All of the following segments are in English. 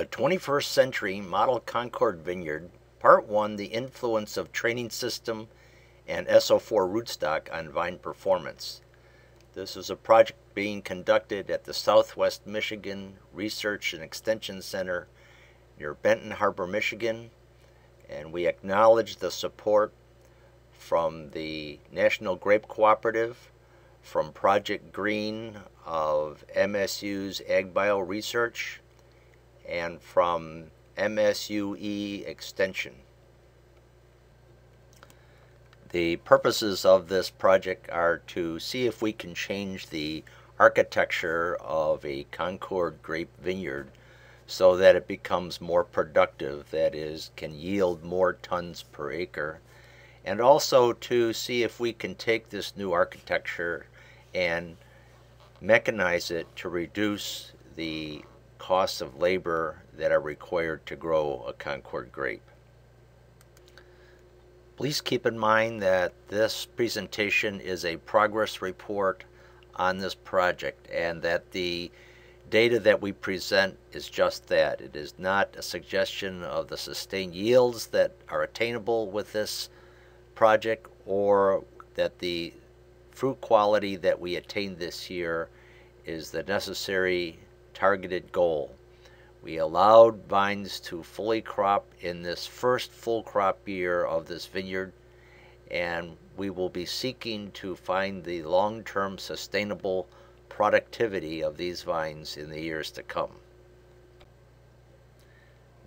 The 21st Century Model Concord Vineyard, Part 1 The Influence of Training System and SO4 Rootstock on Vine Performance. This is a project being conducted at the Southwest Michigan Research and Extension Center near Benton Harbor, Michigan, and we acknowledge the support from the National Grape Cooperative, from Project Green of MSU's Ag Bio Research, and from MSUE Extension. The purposes of this project are to see if we can change the architecture of a Concord grape vineyard so that it becomes more productive, that is, can yield more tons per acre, and also to see if we can take this new architecture and mechanize it to reduce the costs of labor that are required to grow a Concord grape. Please keep in mind that this presentation is a progress report on this project and that the data that we present is just that. It is not a suggestion of the sustained yields that are attainable with this project or that the fruit quality that we attained this year is the necessary targeted goal. We allowed vines to fully crop in this first full crop year of this vineyard, and we will be seeking to find the long term sustainable productivity of these vines in the years to come.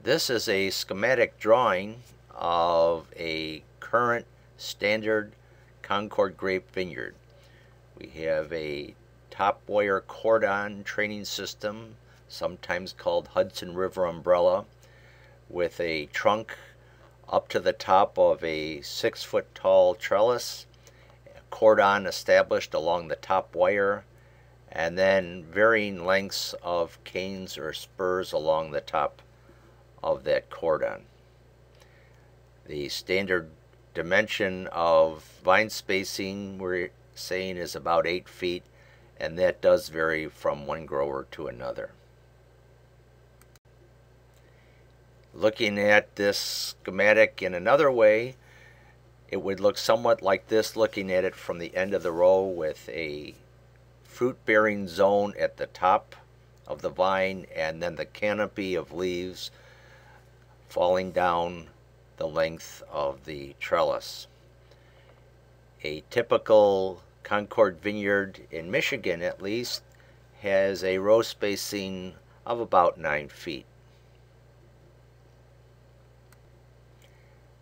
This is a schematic drawing of a current standard Concord grape vineyard. We have a top wire cordon training system, sometimes called Hudson River umbrella, with a trunk up to the top of a six foot tall trellis, cordon established along the top wire, and then varying lengths of canes or spurs along the top of that cordon. The standard dimension of vine spacing we're saying is about 8 feet and that does vary from one grower to another. Looking at this schematic in another way, it would look somewhat like this looking at it from the end of the row with a fruit bearing zone at the top of the vine and then the canopy of leaves falling down the length of the trellis. A typical Concord Vineyard in Michigan, at least, has a row spacing of about 9 feet.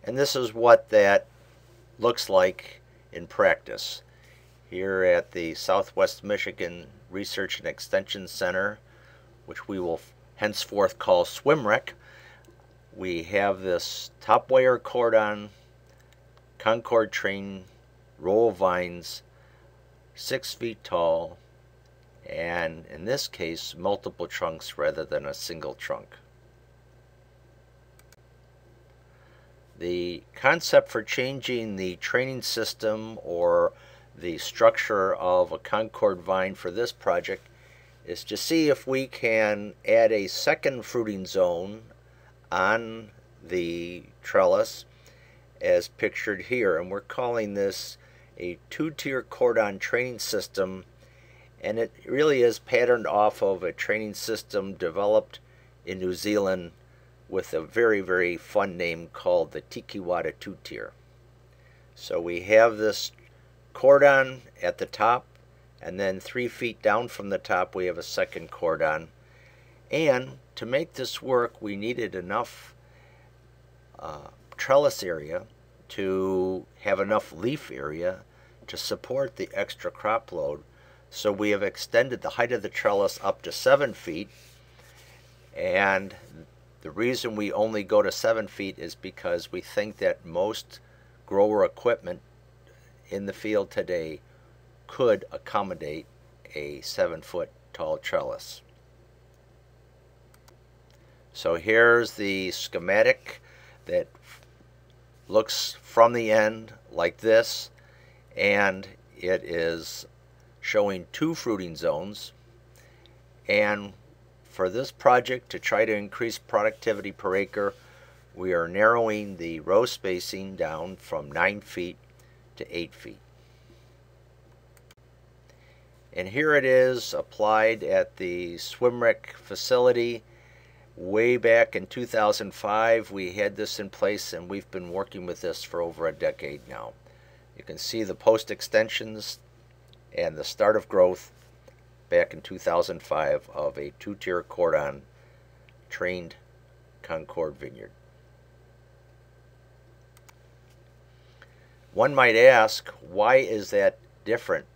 And this is what that looks like in practice. Here at the Southwest Michigan Research and Extension Center, which we will henceforth call SWMREC, we have this top wire cordon, Concord train, row of vines, six feet tall, and in this case, multiple trunks rather than a single trunk. The concept for changing the training system or the structure of a Concord vine for this project is to see if we can add a second fruiting zone on the trellis as pictured here. And we're calling this a two-tier cordon training system and it really is patterned off of a training system developed in New Zealand with a very very fun name called the Te Kauwhata two-tier. So we have this cordon at the top and then three feet down from the top we have a second cordon and to make this work we needed enough uh, trellis area to have enough leaf area to support the extra crop load. So we have extended the height of the trellis up to 7 feet. And the reason we only go to 7 feet is because we think that most grower equipment in the field today could accommodate a 7 foot tall trellis. So here's the schematic that looks from the end like this and it is showing two fruiting zones and for this project to try to increase productivity per acre, we are narrowing the row spacing down from 9 feet to 8 feet. And here it is applied at the SWMREC facility. Way back in 2005, we had this in place and we've been working with this for over a decade now. You can see the post extensions and the start of growth back in 2005 of a two-tier cordon trained Concord vineyard. One might ask, why is that different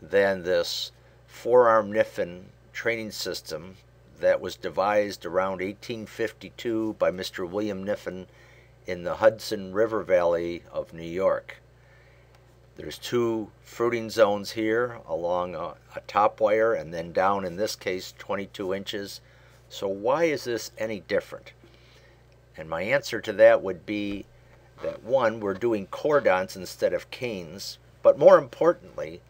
than this four-arm Kniffen training system that was devised around 1852 by Mr. William Kniffen in the Hudson River Valley of New York. There's two fruiting zones here along a, a, top wire and then down in this case 22 inches. So why is this any different? And my answer to that would be that one, we're doing cordons instead of canes, but more importantly,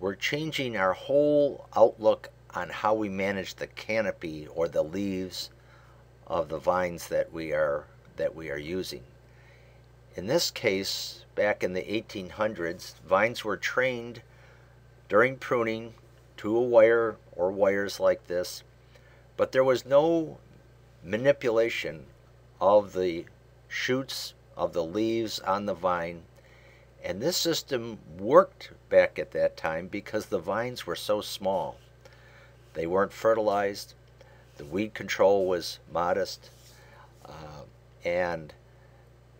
we're changing our whole outlook on how we manage the canopy or the leaves of the vines that we are that we are using. In this case, back in the 1800s, vines were trained during pruning to a wire or wires like this, but there was no manipulation of the shoots of the leaves on the vine and this system worked back at that time because the vines were so small. They weren't fertilized, the weed control was modest, uh, and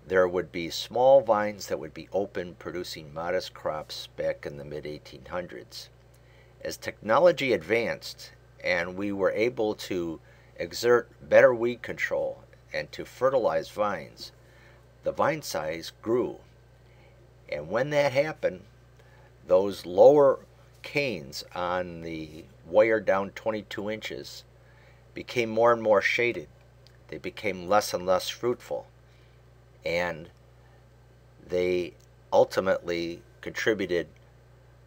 there would be small vines that would be open producing modest crops back in the mid 1800s. As technology advanced and we were able to exert better weed control and to fertilize vines, the vine size grew and when that happened, those lower canes on the wire down 22 inches became more and more shaded. They became less and less fruitful. And they ultimately contributed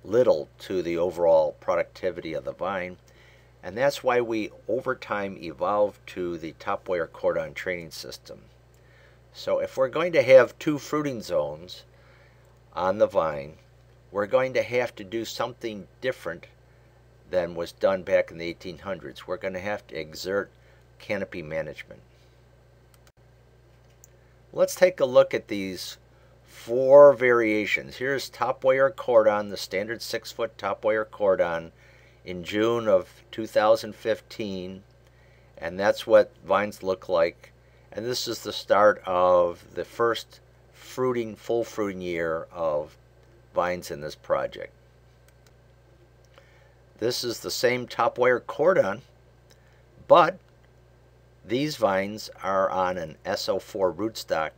little to the overall productivity of the vine. And that's why we over time evolved to the top wire cordon training system. So if we're going to have two fruiting zones, on the vine, we're going to have to do something different than was done back in the 1800s. We're going to have to exert canopy management. Let's take a look at these four variations. Here's top wire cordon, the standard six foot top wire cordon in June of 2015 and that's what vines look like and this is the start of the first fruiting, full fruiting year of vines in this project. This is the same top wire cordon, but these vines are on an SO4 rootstock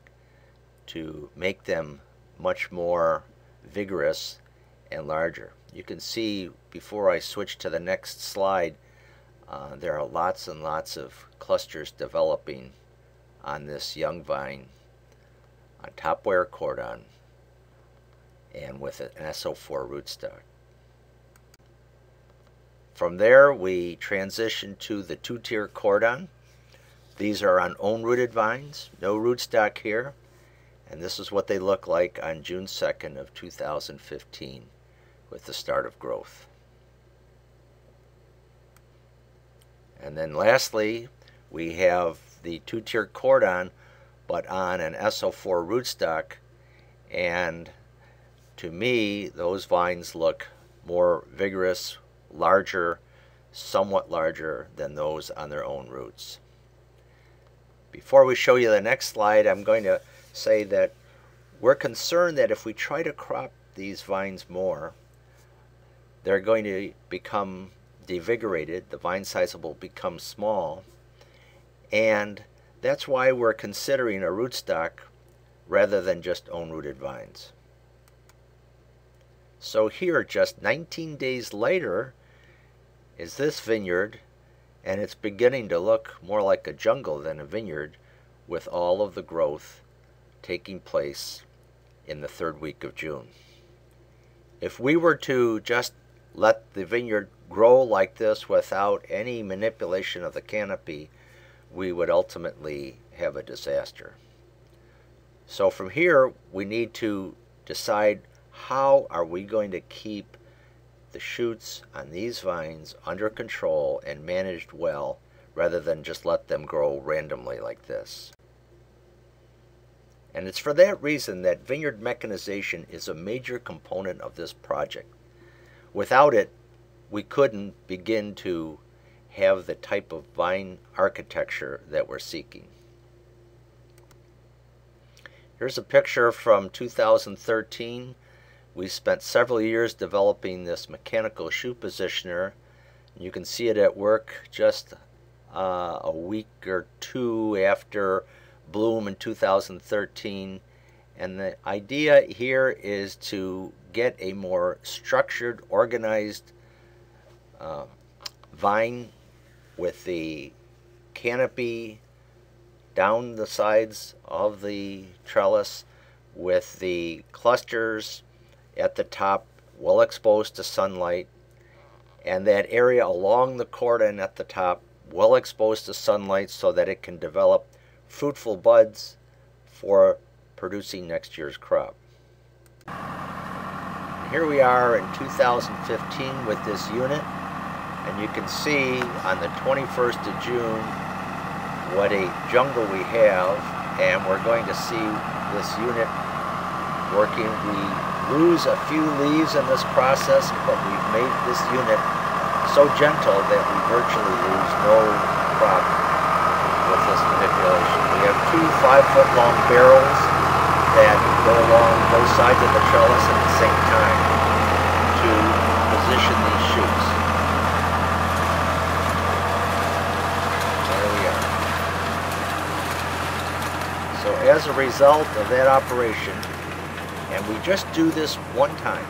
to make them much more vigorous and larger. You can see before I switch to the next slide, uh, there are lots and lots of clusters developing on this young vine on top wire cordon, and with an SO4 rootstock. From there, we transition to the two-tier cordon. These are on own-rooted vines, no rootstock here, and this is what they look like on June 2nd of 2015 with the start of growth. And then lastly, we have the two-tier cordon but on an SO4 rootstock. And to me, those vines look more vigorous, larger, somewhat larger than those on their own roots. Before we show you the next slide, I'm going to say that we're concerned that if we try to crop these vines more, they're going to become devigorated, the vine size will become small, and that's why we're considering a rootstock rather than just own-rooted vines. So here, just 19 days later, is this vineyard, and it's beginning to look more like a jungle than a vineyard with all of the growth taking place in the third week of June. If we were to just let the vineyard grow like this without any manipulation of the canopy, we would ultimately have a disaster. So from here, we need to decide how are we going to keep the shoots on these vines under control and managed well rather than just let them grow randomly like this. And it's for that reason that vineyard mechanization is a major component of this project. Without it, we couldn't begin to have the type of vine architecture that we're seeking. Here's a picture from 2013. We spent several years developing this mechanical shoot positioner. You can see it at work just uh, a week or two after bloom in 2013. And the idea here is to get a more structured, organized uh, vine with the canopy down the sides of the trellis with the clusters at the top well exposed to sunlight and that area along the cordon at the top well exposed to sunlight so that it can develop fruitful buds for producing next year's crop. Here we are in 2015 with this unit and you can see on the 21st of June what a jungle we have and we're going to see this unit working. We lose a few leaves in this process but we've made this unit so gentle that we virtually lose no crop with this manipulation. We have two five foot long barrels that go along both sides of the trellis at the same time to position these shoots. There we are. So as a result of that operation, and we just do this one time,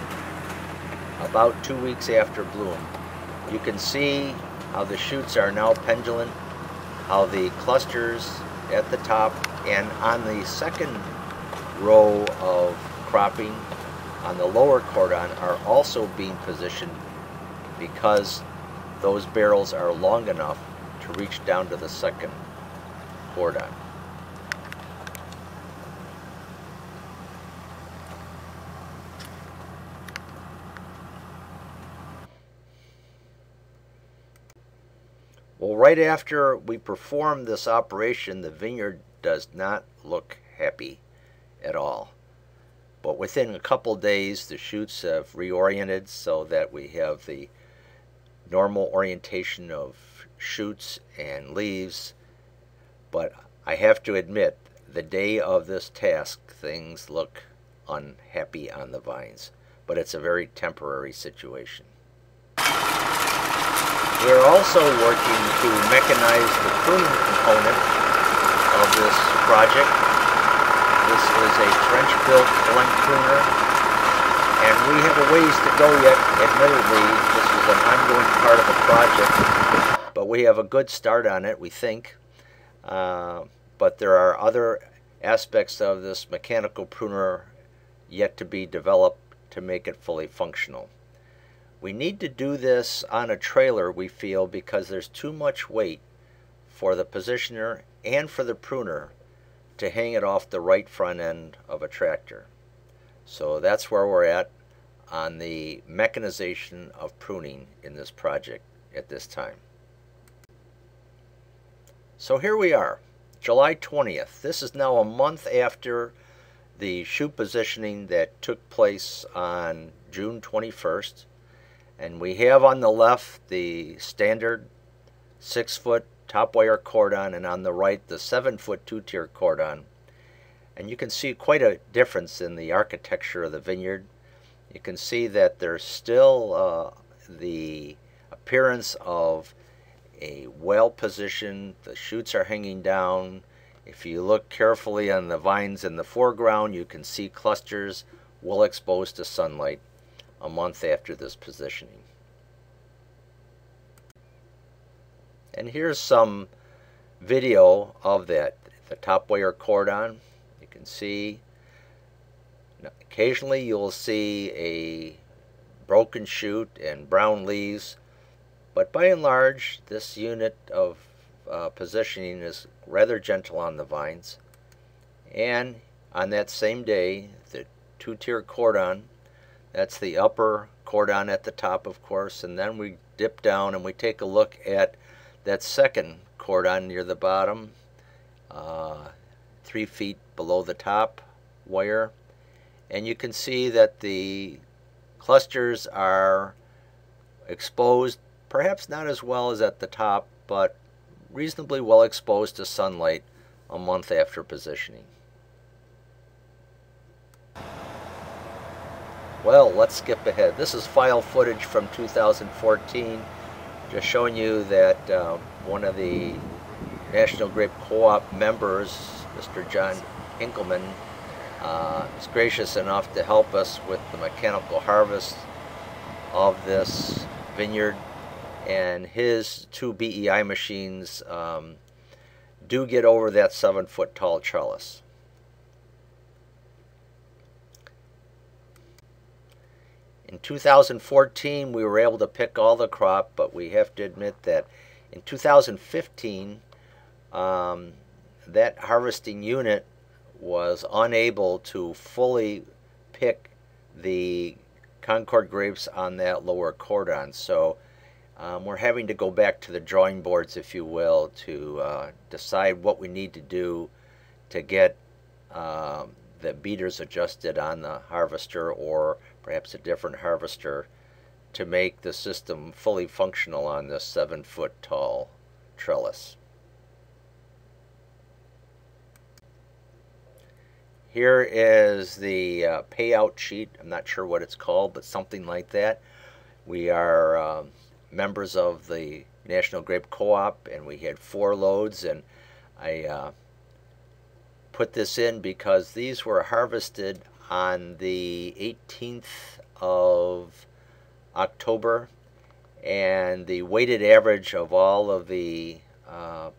about two weeks after bloom, you can see how the shoots are now pendulant, how the clusters at the top and on the second row of cropping on the lower cordon are also being positioned because those barrels are long enough to reach down to the second cordon. Well, right after we perform this operation, the vineyard does not look happy at all. But within a couple days, the shoots have reoriented so that we have the normal orientation of shoots and leaves. But I have to admit, the day of this task, things look unhappy on the vines. But it's a very temporary situation. We're also working to mechanize the pruning component of this project. This is a French-built blank pruner, and we have a ways to go yet. Admittedly, this is an ongoing part of the project, but we have a good start on it, we think. Uh, but there are other aspects of this mechanical pruner yet to be developed to make it fully functional. We need to do this on a trailer, we feel, because there's too much weight for the positioner and for the pruner to hang it off the right front end of a tractor. So that's where we're at on the mechanization of pruning in this project at this time. So here we are, July 20th. This is now a month after the shoot positioning that took place on June 21st. And we have on the left the standard six foot top wire cordon and on the right the seven foot two tier cordon. And you can see quite a difference in the architecture of the vineyard. You can see that there's still uh, the appearance of a well positioned, the shoots are hanging down. If you look carefully on the vines in the foreground, you can see clusters well exposed to sunlight a month after this positioning. And here's some video of that, the top wire cordon. You can see occasionally you'll see a broken shoot and brown leaves. But by and large, this unit of uh, positioning is rather gentle on the vines. And on that same day, the two-tier cordon, that's the upper cordon at the top, of course, and then we dip down and we take a look at that second cordon near the bottom, uh, three feet below the top wire. And you can see that the clusters are exposed, perhaps not as well as at the top, but reasonably well exposed to sunlight a month after positioning. Well, let's skip ahead. This is file footage from 2014, just showing you that uh, one of the National Grape Co-op members, Mr. John Inkelman, uh, is gracious enough to help us with the mechanical harvest of this vineyard and his two BEI machines um, do get over that seven foot tall trellis. In 2014 we were able to pick all the crop but we have to admit that in 2015 um, that harvesting unit was unable to fully pick the Concord grapes on that lower cordon. So um, we're having to go back to the drawing boards, if you will, to uh, decide what we need to do to get um, the beaters adjusted on the harvester or perhaps a different harvester to make the system fully functional on this seven foot tall trellis. Here is the uh, payout sheet. I'm not sure what it's called, but something like that. We are um, members of the National Grape Co-op, and we had four loads, and I uh, put this in because these were harvested on the 18th of October, and the weighted average of all of the uh,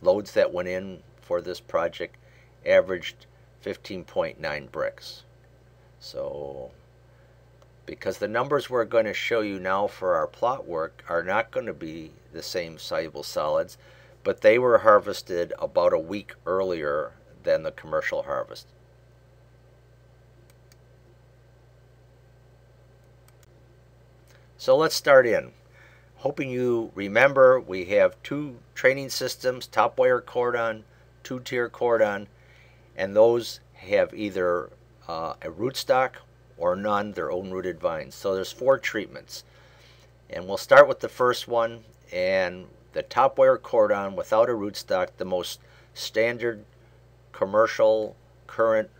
loads that went in for this project averaged 15.9 Brix. So because the numbers we're going to show you now for our plot work are not going to be the same soluble solids, but they were harvested about a week earlier than the commercial harvest. So let's start in. Hoping you remember we have two training systems, top wire cordon, two-tier cordon, and those have either uh, a rootstock or none, their own rooted vines. So there's four treatments. And we'll start with the first one and the top wire cordon without a rootstock, the most standard commercial current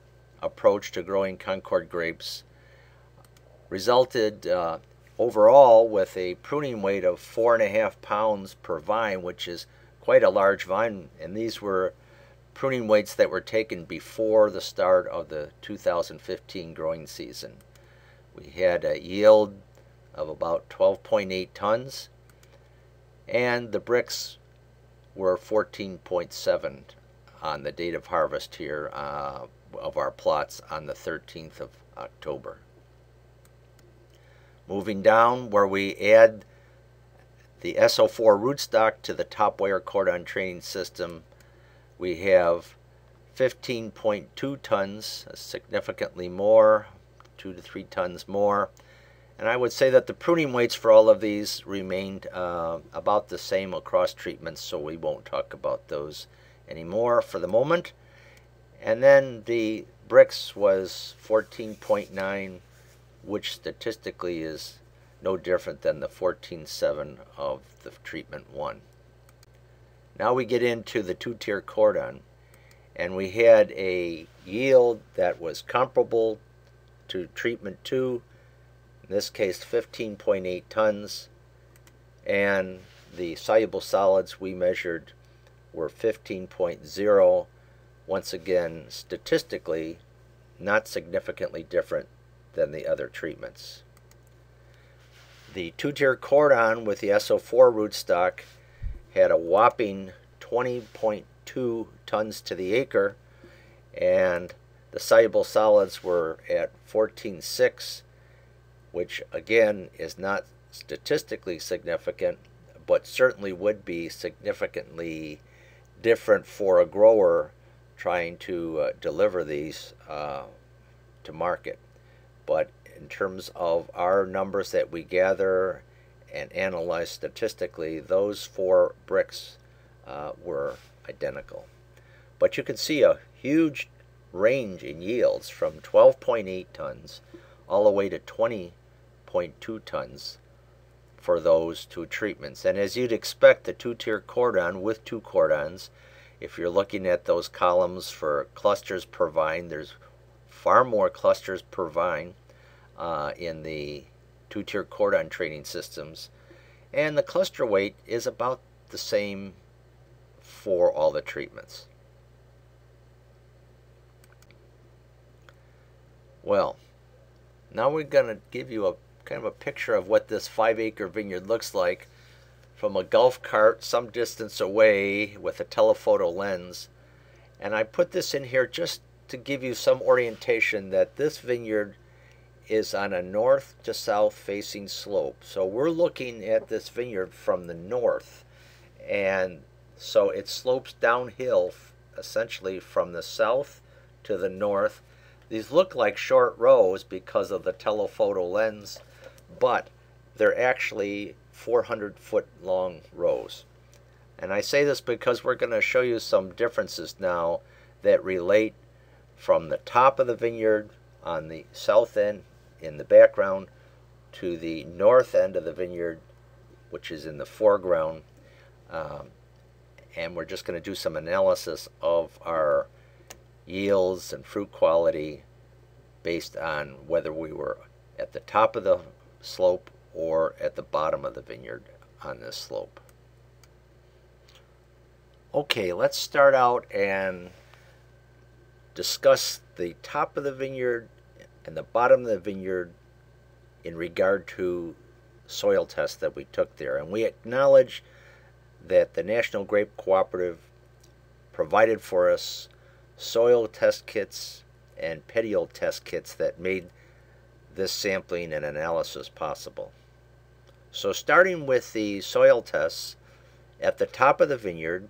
approach to growing Concord grapes resulted uh, overall with a pruning weight of four and a half pounds per vine, which is quite a large vine. And these were pruning weights that were taken before the start of the 2015 growing season. We had a yield of about 12.8 tons and the Brix were 14.7 on the date of harvest here uh, of our plots on the 13th of October. Moving down where we add the SO4 rootstock to the top wire cordon training system we have 15.2 tons, significantly more, two to three tons more. And I would say that the pruning weights for all of these remained uh, about the same across treatments, so we won't talk about those anymore for the moment. And then the Brix was 14.9, which statistically is no different than the 14.7 of the treatment 1. Now we get into the two-tier cordon, and we had a yield that was comparable to treatment 2, in this case 15.8 tons, and the soluble solids we measured were 15.0, once again statistically not significantly different than the other treatments. The two-tier cordon with the SO4 rootstock had a whopping 20.2 tons to the acre, and the soluble solids were at 14.6 which again is not statistically significant, but certainly would be significantly different for a grower trying to uh, deliver these uh, to market. But in terms of our numbers that we gather and analyze statistically, those four Brix uh, were identical. But you can see a huge range in yields from 12.8 tons all the way to 20.2 tons for those two treatments. And as you'd expect, the two-tier cordon with two cordons, if you're looking at those columns for clusters per vine, there's far more clusters per vine uh, in the two-tier cordon training systems. And the cluster weight is about the same for all the treatments. Well, now we're going to give you a kind of a picture of what this five acre vineyard looks like from a golf cart some distance away with a telephoto lens. And I put this in here just to give you some orientation that this vineyard is on a north to south facing slope. So we're looking at this vineyard from the north. And so it slopes downhill essentially from the south to the north these look like short rows because of the telephoto lens, but they're actually 400 foot long rows. And I say this because we're going to show you some differences now that relate from the top of the vineyard on the south end in the background to the north end of the vineyard, which is in the foreground. Um, and we're just going to do some analysis of our yields and fruit quality based on whether we were at the top of the slope or at the bottom of the vineyard on this slope. Okay, let's start out and discuss the top of the vineyard and the bottom of the vineyard in regard to soil tests that we took there. And we acknowledge that the National Grape Cooperative provided for us soil test kits and petiole test kits that made this sampling and analysis possible. So starting with the soil tests, at the top of the vineyard,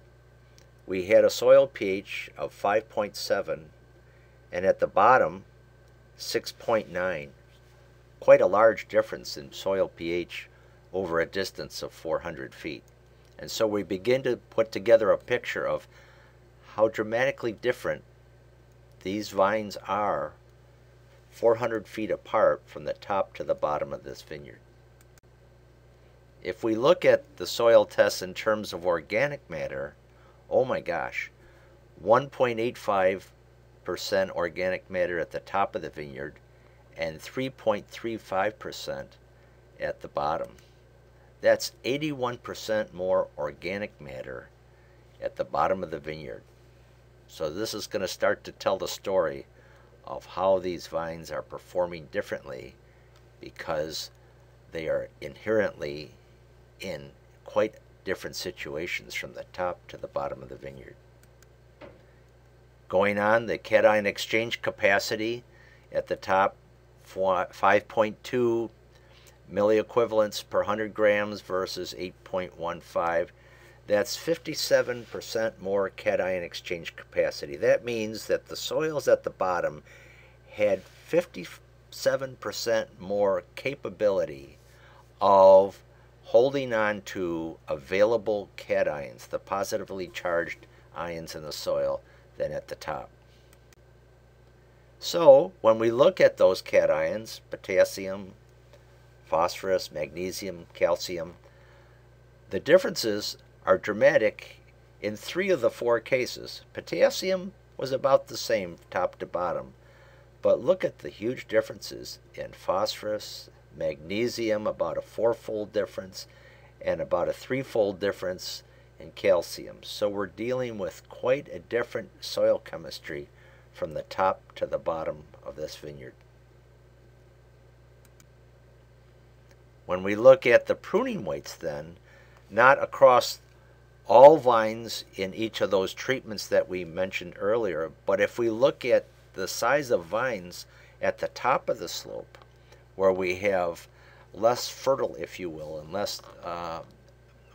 we had a soil pH of 5.7 and at the bottom 6.9. Quite a large difference in soil pH over a distance of 400 feet. And so we begin to put together a picture of how dramatically different these vines are 400 feet apart from the top to the bottom of this vineyard. If we look at the soil tests in terms of organic matter, oh my gosh, 1.85% organic matter at the top of the vineyard and 3.35% at the bottom. That's 81% more organic matter at the bottom of the vineyard. So this is going to start to tell the story of how these vines are performing differently because they are inherently in quite different situations from the top to the bottom of the vineyard. Going on, the cation exchange capacity at the top 5.2 milliequivalents per 100 grams versus 8.15 that's 57% more cation exchange capacity. That means that the soils at the bottom had 57% more capability of holding on to available cations, the positively charged ions in the soil, than at the top. So when we look at those cations, potassium, phosphorus, magnesium, calcium, the differences are dramatic in three of the four cases. Potassium was about the same top to bottom, but look at the huge differences in phosphorus, magnesium, about a fourfold difference, and about a threefold difference in calcium. So we're dealing with quite a different soil chemistry from the top to the bottom of this vineyard. When we look at the pruning weights then, not across all vines in each of those treatments that we mentioned earlier. But if we look at the size of vines at the top of the slope, where we have less fertile, if you will, and less uh,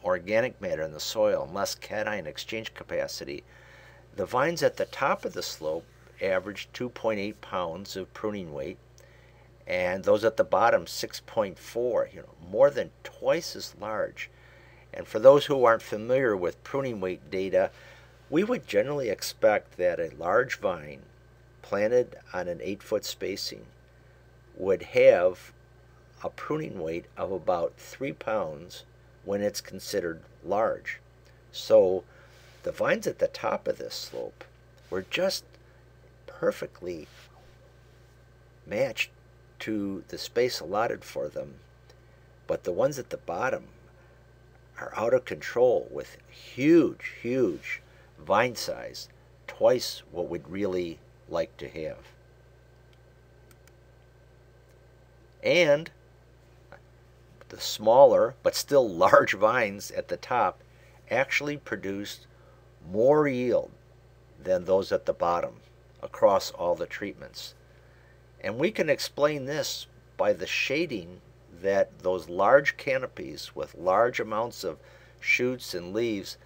organic matter in the soil and less cation exchange capacity, the vines at the top of the slope averaged 2.8 pounds of pruning weight, and those at the bottom 6.4, you know, more than twice as large. And for those who aren't familiar with pruning weight data, we would generally expect that a large vine planted on an 8 foot spacing would have a pruning weight of about 3 pounds when it's considered large. So the vines at the top of this slope were just perfectly matched to the space allotted for them, but the ones at the bottom are out of control with huge, huge vine size, twice what we'd really like to have. And the smaller but still large vines at the top actually produced more yield than those at the bottom across all the treatments. And we can explain this by the shading that those large canopies with large amounts of shoots and leaves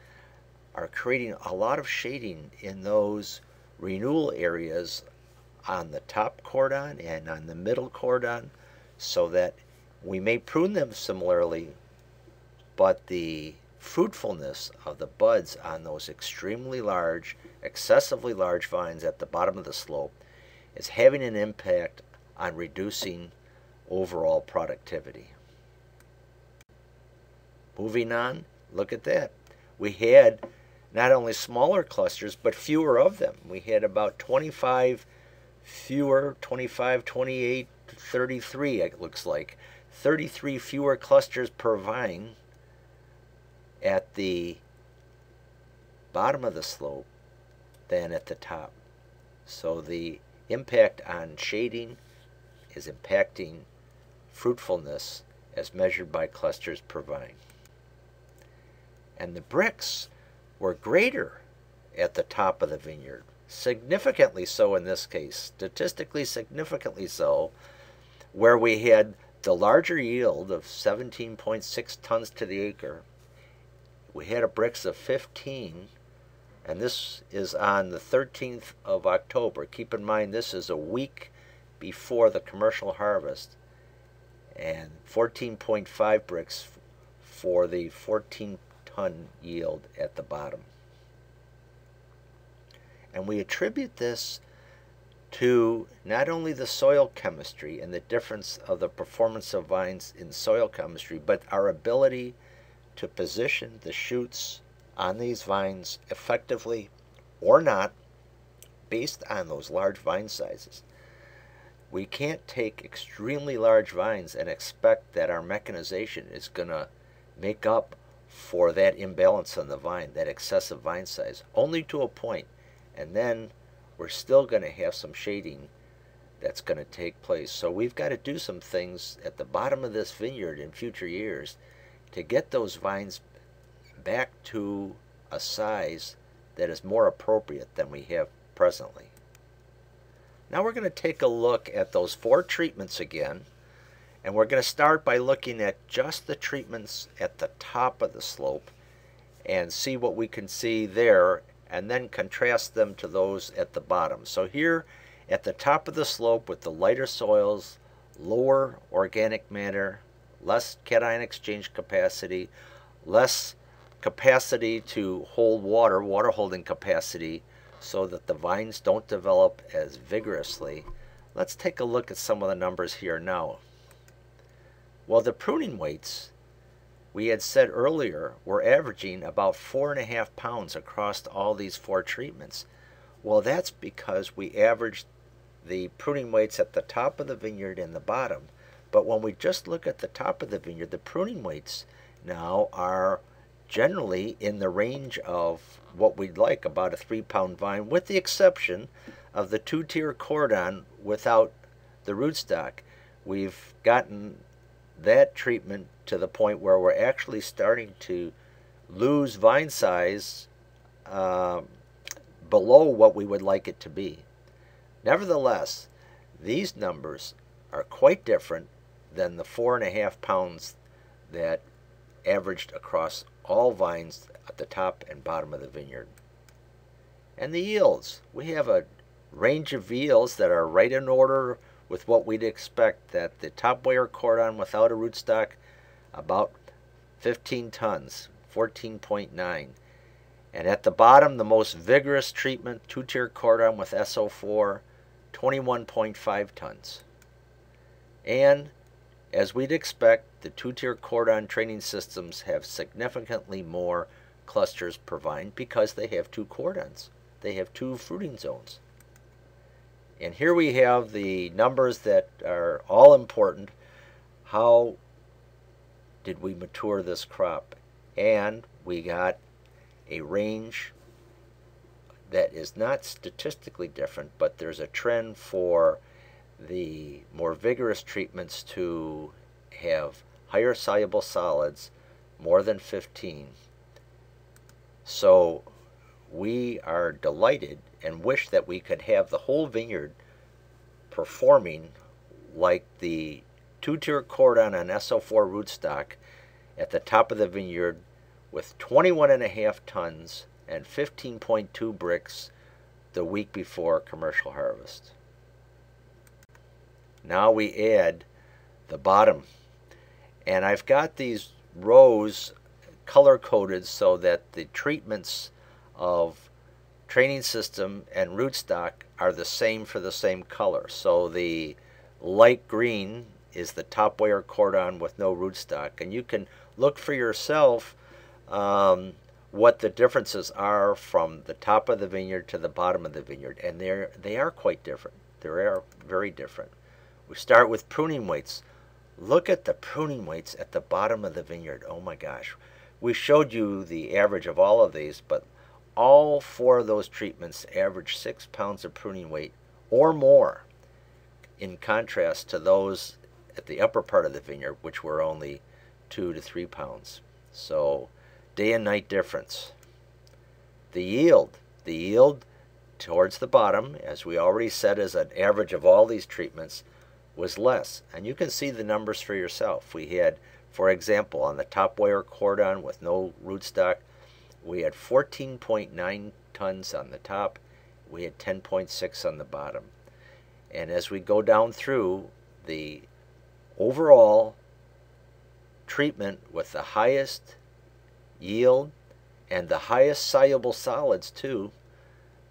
are creating a lot of shading in those renewal areas on the top cordon and on the middle cordon so that we may prune them similarly, but the fruitfulness of the buds on those extremely large, excessively large vines at the bottom of the slope is having an impact on reducing overall productivity. Moving on, look at that. We had not only smaller clusters, but fewer of them. We had about 25 fewer, 25, 28, 33, it looks like. 33 fewer clusters per vine at the bottom of the slope than at the top. So the impact on shading is impacting fruitfulness as measured by clusters per vine. And the Brix were greater at the top of the vineyard, significantly so in this case, statistically significantly so, where we had the larger yield of 17.6 tons to the acre. We had a Brix of 15, and this is on the 13th of October. Keep in mind, this is a week before the commercial harvest, and 14.5 Brix for the 14 ton yield at the bottom. And we attribute this to not only the soil chemistry and the difference of the performance of vines in soil chemistry, but our ability to position the shoots on these vines effectively or not based on those large vine sizes. We can't take extremely large vines and expect that our mechanization is going to make up for that imbalance on the vine, that excessive vine size, only to a. And then we're still going to have some shading that's going to take place. So we've got to do some things at the bottom of this vineyard in future years to get those vines back to a size that is more appropriate than we have presently. Now we're going to take a look at those four treatments again. And we're going to start by looking at just the treatments at the top of the slope and see what we can see there and then contrast them to those at the bottom. So here at the top of the slope with the lighter soils, lower organic matter, less cation exchange capacity, less capacity to hold water, water holding capacity, so that the vines don't develop as vigorously. Let's take a look at some of the numbers here now. Well, the pruning weights we had said earlier were averaging about four and a half pounds across all these four treatments. Well, that's because we averaged the pruning weights at the top of the vineyard and the bottom. But when we just look at the top of the vineyard, the pruning weights now are generally in the range of what we'd like, about a three pound vine, with the exception of the two tier cordon without the rootstock. We've gotten that treatment to the point where we're actually starting to lose vine size uh, below what we would like it to be. Nevertheless, these numbers are quite different than the four and a half pounds that averaged across all vines at the top and bottom of the vineyard. And the yields. We have a range of yields that are right in order with what we'd expect that the top wire cordon without a rootstock about 15 tons, 14.9. And at the bottom, the most vigorous treatment, two-tier cordon with SO4, 21.5 tons. And as we'd expect, the two-tier cordon training systems have significantly more clusters per vine because they have two cordons. They have two fruiting zones. And here we have the numbers that are all important. How did we mature this crop? And we got a range that is not statistically different, but there's a trend for the more vigorous treatments to have higher soluble solids, more than 15. So we are delighted and wish that we could have the whole vineyard performing like the two-tier cordon on SO4 rootstock at the top of the vineyard with 21 and a half tons and 15.2 Brix the week before commercial harvest. Now we add the bottom and I've got these rows color coded so that the treatments of training system and rootstock are the same for the same color. So the light green is the top wire cordon with no rootstock. And you can look for yourself um, what the differences are from the top of the vineyard to the bottom of the vineyard. And they're, they are quite different. They are very different. We start with pruning weights. Look at the pruning weights at the bottom of the vineyard. Oh my gosh. We showed you the average of all of these, but all four of those treatments average six pounds of pruning weight or more, in contrast to those at the upper part of the vineyard, which were only two to three pounds. So, day and night difference. The yield, the yield towards the bottom, as we already said, as an average of all these treatments, was less. And you can see the numbers for yourself. We had, for example, on the top wire cordon with no rootstock, we had 14.9 tons on the top, we had 10.6 on the bottom. And as we go down through, the overall treatment with the highest yield and the highest soluble solids too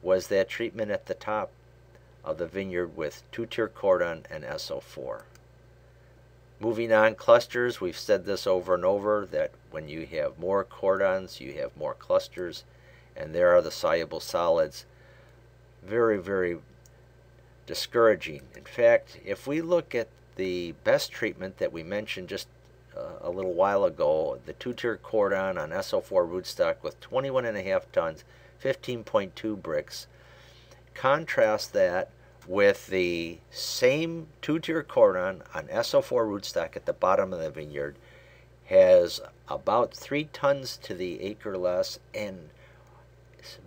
was that treatment at the top of the vineyard with two-tier cordon and SO4. Moving on clusters, we've said this over and over that when you have more cordons, you have more clusters, and there are the soluble solids. Very, very discouraging. In fact, if we look at the best treatment that we mentioned just uh, a little while ago, the two-tier cordon on SO4 rootstock with 21.5 tons, 15.2 Brix. contrast that with the same two-tier cordon on SO4 rootstock at the bottom of the vineyard has about three tons to the acre less and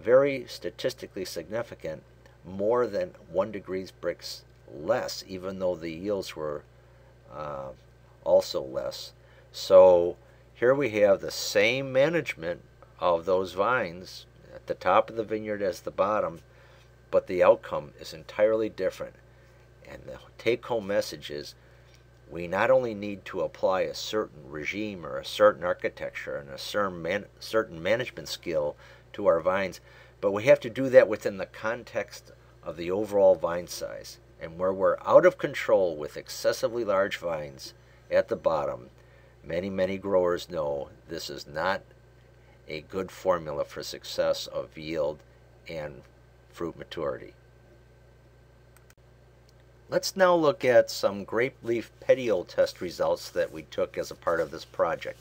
very statistically significant more than one degrees Brix less even though the yields were uh, also less so here we have the same management of those vines at the top of the vineyard as the bottom but the outcome is entirely different. And the take home message is we not only need to apply a certain regime or a certain architecture and a certain, man, certain management skill to our vines, but we have to do that within the context of the overall vine size. And where we're out of control with excessively large vines at the bottom, many, many growers know this is not a good formula for success of yield and fruit maturity. Let's now look at some grape leaf petiole test results that we took as a part of this project.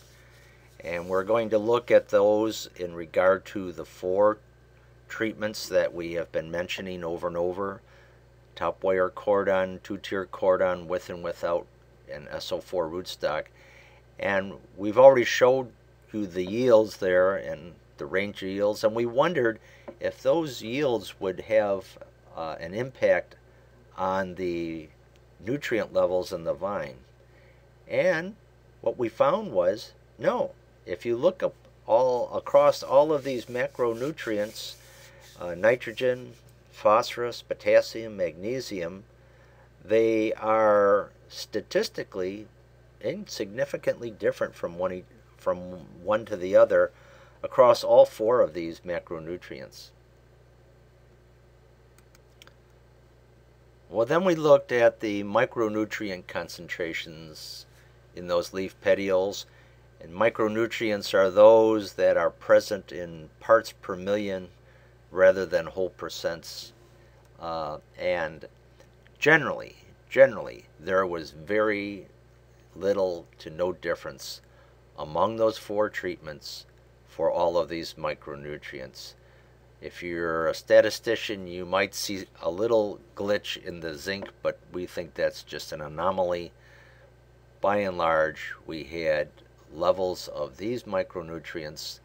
And we're going to look at those in regard to the four treatments that we have been mentioning over and over. Top wire cordon, two-tier cordon with and without an SO4 rootstock. And we've already showed you the yields there and the range of yields, and we wondered if those yields would have uh, an impact on the nutrient levels in the vine. And what we found was no. If you look up all across all of these macronutrients, uh, nitrogen, phosphorus, potassium, magnesium, they are statistically insignificantly different from one from one to the other across all four of these macronutrients. Well, then we looked at the micronutrient concentrations in those leaf petioles. And micronutrients are those that are present in parts per million rather than whole percents. Uh, and generally, generally, there was very little to no difference among those four treatments for all of these micronutrients. If you're a statistician, you might see a little glitch in the zinc, but we think that's just an anomaly. By and large, we had levels of these micronutrients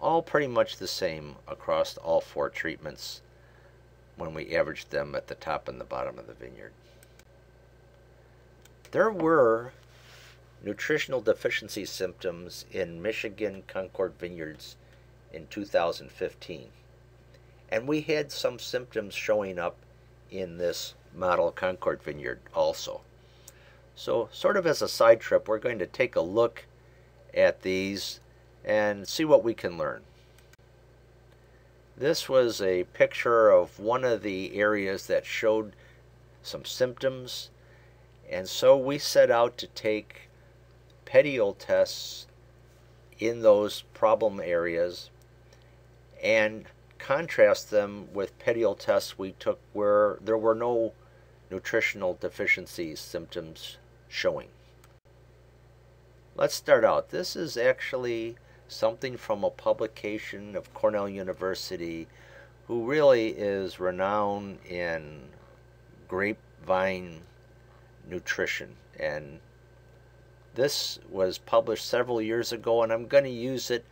all pretty much the same across all four treatments when we averaged them at the top and the bottom of the vineyard. There were nutritional deficiency symptoms in Michigan Concord vineyards in 2015. And we had some symptoms showing up in this model Concord vineyard also. So, sort of as a side trip, we're going to take a look at these and see what we can learn. This was a picture of one of the areas that showed some symptoms, and so we set out to take petiole tests in those problem areas and contrast them with petiole tests we took where there were no nutritional deficiency symptoms showing. Let's start out. This is actually something from a publication of Cornell University who really is renowned in grapevine nutrition and this was published several years ago and I'm going to use it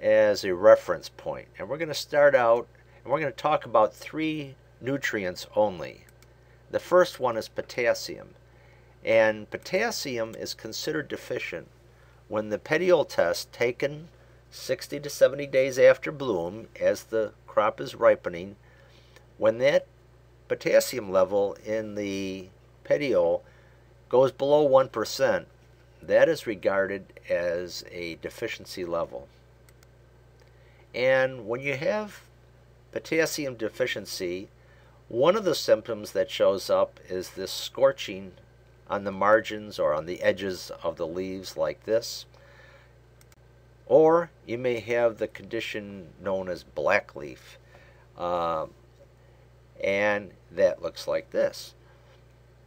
as a reference point. And we're going to start out and we're going to talk about three nutrients only. The first one is potassium. And potassium is considered deficient when the petiole test taken 60 to 70 days after bloom as the crop is ripening, when that potassium level in the petiole goes below 1%, that is regarded as a deficiency level. And when you have potassium deficiency, one of the symptoms that shows up is this scorching on the margins or on the edges of the leaves like this. Or you may have the condition known as black leaf. Uh, and that looks like this.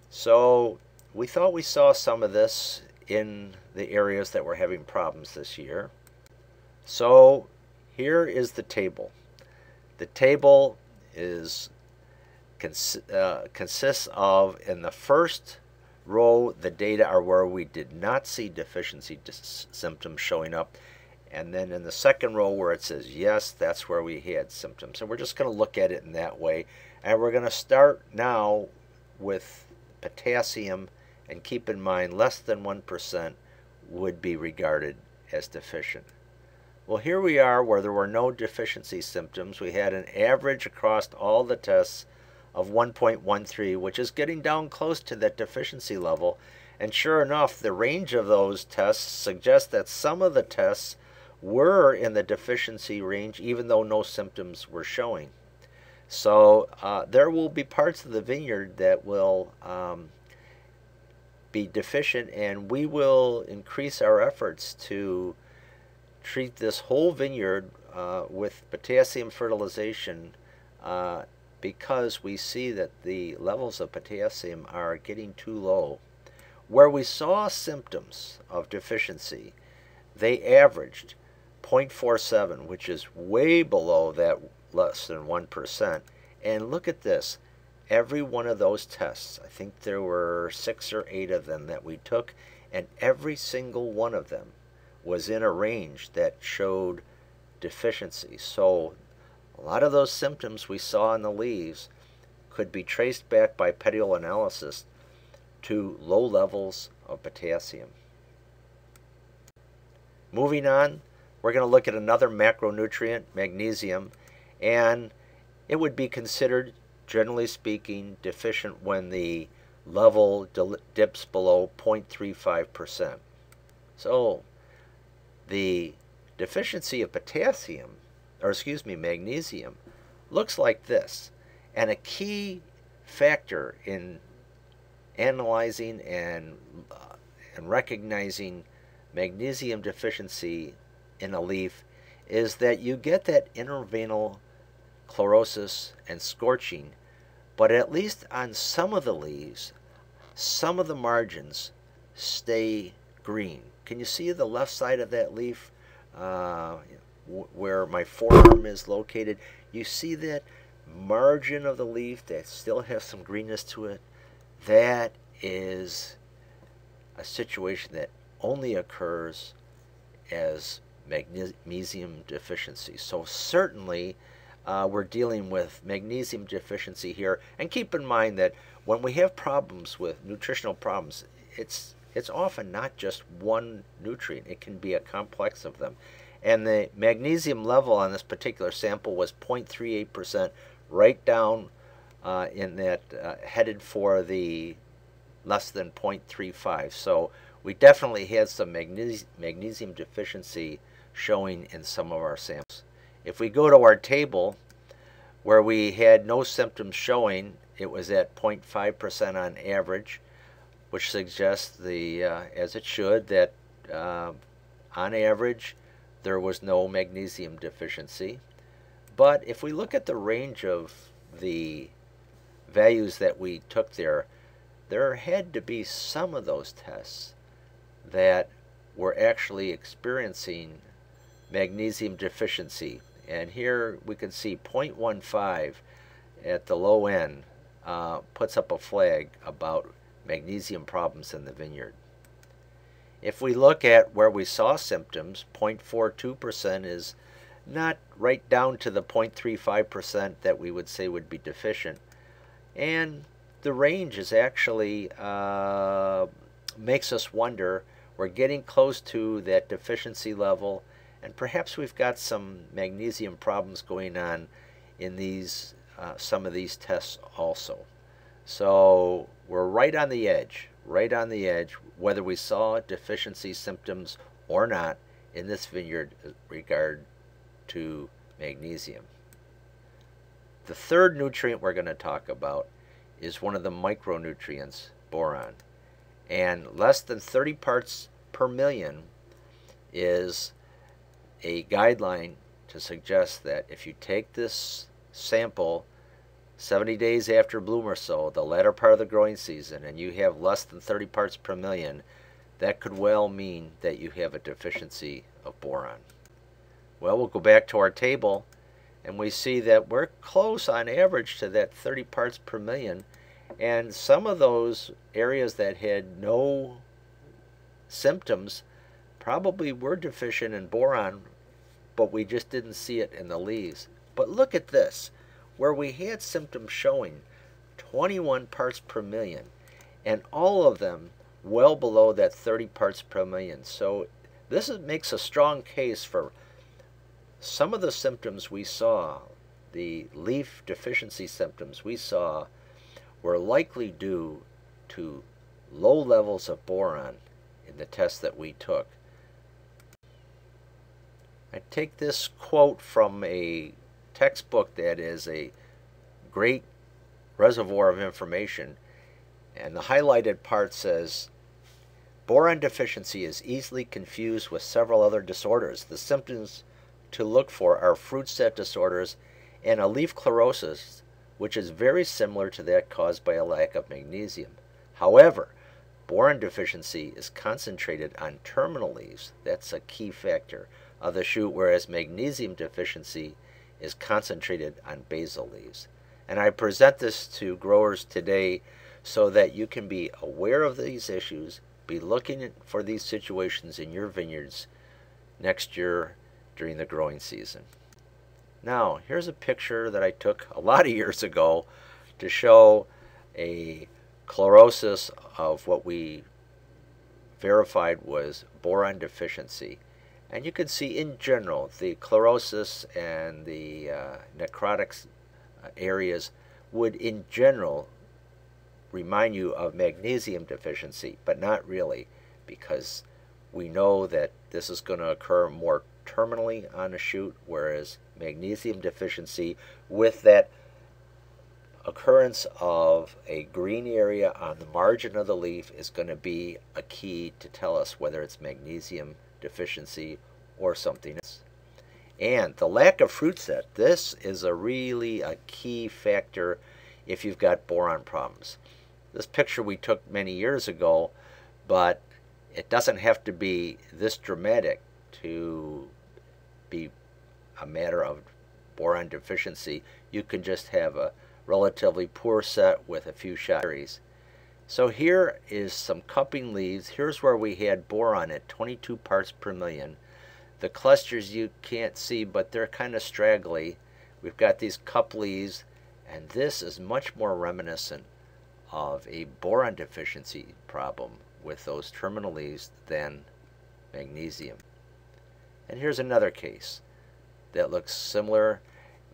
So we thought we saw some of this in the areas that were having problems this year. So here is the table. The table is cons uh, consists of in the first row the data are where we did not see deficiency symptoms showing up and then in the second row where it says yes that's where we had symptoms and we're just going to look at it in that way and we're going to start now with potassium and keep in mind less than 1% would be regarded as deficient. Well, here we are where there were no deficiency symptoms. We had an average across all the tests of 1.13, which is getting down close to that deficiency level. And sure enough, the range of those tests suggests that some of the tests were in the deficiency range, even though no symptoms were showing. So uh, there will be parts of the vineyard that will um, be deficient, and we will increase our efforts to treat this whole vineyard uh, with potassium fertilization uh, because we see that the levels of potassium are getting too low. Where we saw symptoms of deficiency, they averaged 0.47, which is way below that less than 1%. And look at this every one of those tests, I think there were six or eight of them that we took, and every single one of them was in a range that showed deficiency. So a lot of those symptoms we saw in the leaves could be traced back by petiole analysis to low levels of potassium. Moving on, we're going to look at another macronutrient, magnesium, and it would be considered, generally speaking, deficient when the level dips below 0.35%. So the deficiency of potassium, or excuse me, magnesium, looks like this. And a key factor in analyzing and, uh, and recognizing magnesium deficiency in a leaf is that you get that interveinal chlorosis and scorching, but at least on some of the leaves, some of the margins stay green. Can you see the left side of that leaf uh, where my forearm is located? You see that margin of the leaf that still has some greenness to it? That is a situation that only occurs as magnesium deficiency. So certainly uh, we're dealing with magnesium deficiency here. And keep in mind that when we have problems with nutritional problems, it's it's often not just one nutrient. It can be a complex of them. And the magnesium level on this particular sample was 0.38%, right down uh, in that uh, headed for the less than 0.35. So we definitely had some magnesium, magnesium deficiency showing in some of our samples. If we go to our table where we had no symptoms showing, it was at 0.5% on average, which suggests the, uh, as it should, that uh, on average there was no magnesium deficiency. But if we look at the range of the values that we took there, there had to be some of those tests that were actually experiencing magnesium deficiency. And here we can see 0.15 at the low end uh, puts up a flag about magnesium problems in the vineyard. If we look at where we saw symptoms, 0.42% is not right down to the 0.35% that we would say would be deficient. And the range is actually uh, makes us wonder we're getting close to that deficiency level, and perhaps we've got some magnesium problems going on in these uh, some of these tests also. So we're right on the edge, right on the edge, whether we saw deficiency symptoms or not in this vineyard regard to magnesium. The third nutrient we're going to talk about is one of the micronutrients, boron. And less than 30 parts per million is a guideline to suggest that if you take this sample 70 days after bloom or so, the latter part of the growing season, and you have less than 30 parts per million, that could well mean that you have a deficiency of boron. Well, we'll go back to our table and we see that we're close on average to that 30 parts per million. And some of those areas that had no symptoms probably were deficient in boron, but we just didn't see it in the leaves. But look at this, where we had symptoms showing 21 parts per million, and all of them well below that 30 parts per million. So this is, makes a strong case for some of the symptoms we saw, the leaf deficiency symptoms we saw, were likely due to low levels of boron in the test that we took. I take this quote from a textbook that is a great reservoir of information, and the highlighted part says, Boron deficiency is easily confused with several other disorders. The symptoms to look for are fruit set disorders and a leaf chlorosis, which is very similar to that caused by a lack of magnesium. However, boron deficiency is concentrated on terminal leaves, that's a key factor, of the shoot, whereas magnesium deficiency is concentrated on basal leaves. And I present this to growers today so that you can be aware of these issues, be looking for these situations in your vineyards next year during the growing season. Now, here's a picture that I took a lot of years ago to show a chlorosis of what we verified was boron deficiency. And you can see in general the chlorosis and the uh, necrotic uh, areas would in general remind you of magnesium deficiency, but not really because we know that this is going to occur more terminally on a shoot, whereas magnesium deficiency with that occurrence of a green area on the margin of the leaf is going to be a key to tell us whether it's magnesium deficiency or something else. And the lack of fruit set, this is a really a key factor if you've got boron problems. This picture we took many years ago, but it doesn't have to be this dramatic to be a matter of boron deficiency. You can just have a relatively poor set with a few shot berries. So here is some cupping leaves. Here's where we had boron at 22 parts per million. The clusters you can't see, but they're kind of straggly. We've got these cup leaves, and this is much more reminiscent of a boron deficiency problem with those terminal leaves than magnesium. And here's another case that looks similar.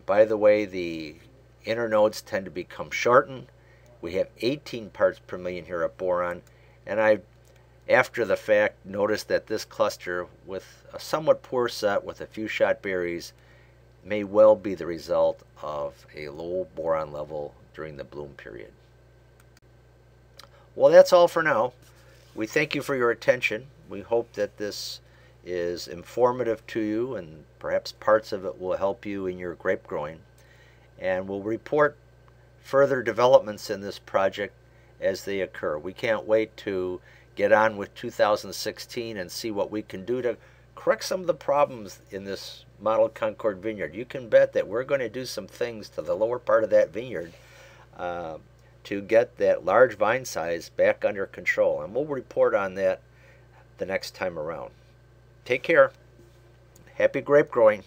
By the way, the internodes tend to become shortened. We have 18 parts per million here of boron, and I after the fact, noticed that this cluster with a somewhat poor set with a few shot berries may well be the result of a low boron level during the bloom period. Well, that's all for now. We thank you for your attention. We hope that this is informative to you and perhaps parts of it will help you in your grape growing. And we'll report further developments in this project as they occur. We can't wait to get on with 2016 and see what we can do to correct some of the problems in this model Concord vineyard. You can bet that we're going to do some things to the lower part of that vineyard uh, to get that large vine size back under control. And we'll report on that the next time around. Take care. Happy grape growing.